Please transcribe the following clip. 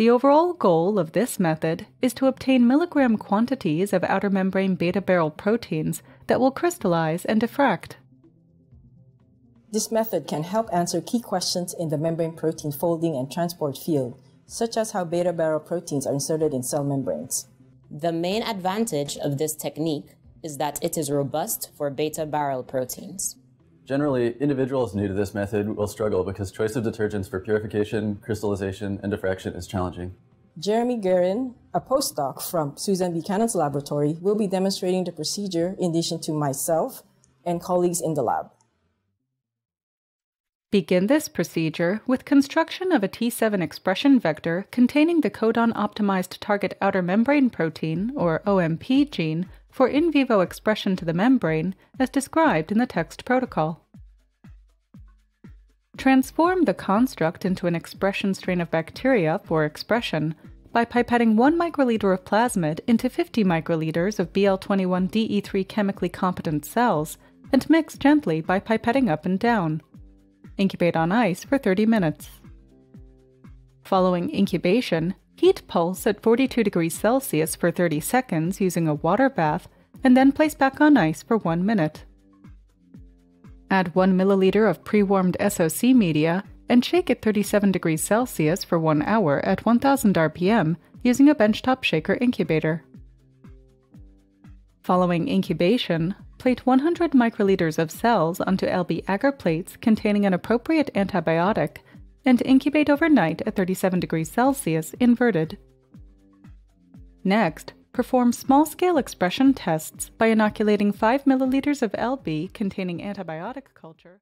The overall goal of this method is to obtain milligram quantities of outer membrane beta barrel proteins that will crystallize and diffract. This method can help answer key questions in the membrane protein folding and transport field, such as how beta barrel proteins are inserted in cell membranes. The main advantage of this technique is that it is robust for beta barrel proteins. Generally, individuals new to this method will struggle because choice of detergents for purification, crystallization, and diffraction is challenging. Jeremy Guerin, a postdoc from Susan Buchanan's laboratory, will be demonstrating the procedure in addition to myself and colleagues in the lab. Begin this procedure with construction of a T7 expression vector containing the codon-optimized target outer membrane protein, or OMP gene, for in vivo expression to the membrane, as described in the text protocol. Transform the construct into an expression strain of bacteria for expression by pipetting 1 microliter of plasmid into 50 microliters of BL21DE3 chemically competent cells and mix gently by pipetting up and down. Incubate on ice for 30 minutes. Following incubation, Heat pulse at 42 degrees Celsius for 30 seconds using a water bath, and then place back on ice for 1 minute. Add 1 milliliter of pre-warmed SOC media and shake at 37 degrees Celsius for 1 hour at 1000 RPM using a benchtop shaker incubator. Following incubation, plate 100 microliters of cells onto LB agar plates containing an appropriate antibiotic and incubate overnight at 37 degrees Celsius inverted. Next, perform small-scale expression tests by inoculating 5 milliliters of LB containing antibiotic culture